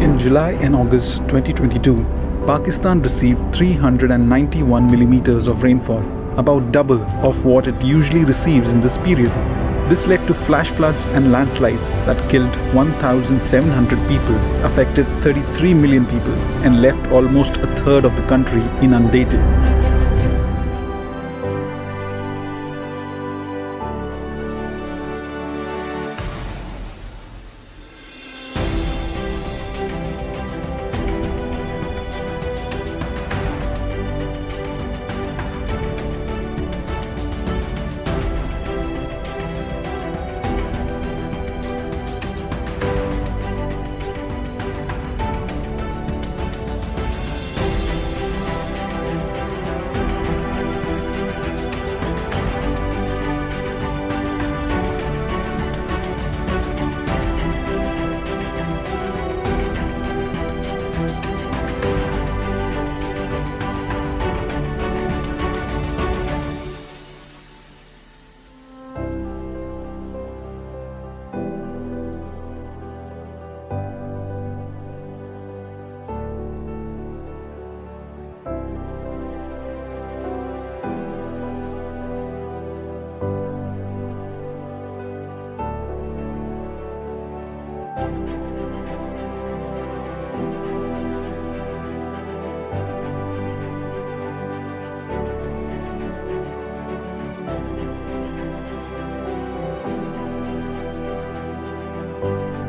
In July and August 2022, Pakistan received 391 millimeters of rainfall, about double of what it usually receives in this period. This led to flash floods and landslides that killed 1,700 people, affected 33 million people, and left almost a third of the country inundated. Bye.